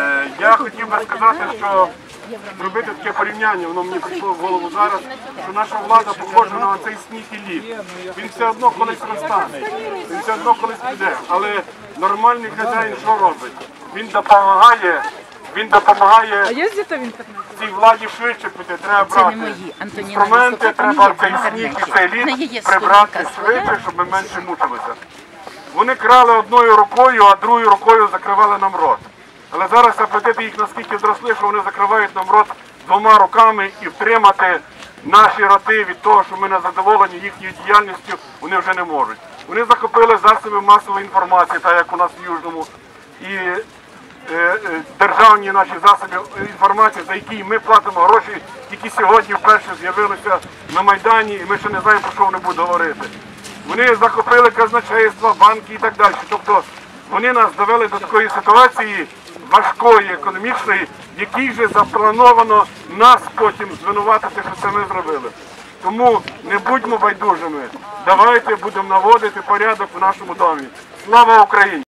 Е, Я хотів би сказати, що зробити таке порівняння, воно мені прийшло в голову зараз, що наша влада похожа на цей сніг і лід. Він все одно колись розтане, він все одно колись піде. Але нормальний хазяїн що робить? Він допомагає, він допомагає цій владі швидше піти. Треба брати інструменти, треба цей сніг і цей В лід прибрати швидше, щоб ми менше мучилися. Вони крали одною рукою, а другою рукою закривали нам рот. Але зараз апетити їх наскільки зросли, що вони закривають нам рот двома руками і втримати наші роти від того, що ми не задоволені їхньою діяльністю, вони вже не можуть. Вони захопили засоби масової інформації, так як у нас в Южному, і е, е, державні наші засоби інформації, за які ми платимо гроші, тільки сьогодні вперше з'явилися на Майдані, і ми ще не знаємо, про що вони будуть говорити. Вони захопили казначейство, банки і так далі. Тобто вони нас довели до такої ситуації важкої, економічної, в якій же заплановано нас потім звинуватити, що це ми зробили. Тому не будьмо байдужими. Давайте будемо наводити порядок в нашому домі. Слава Україні!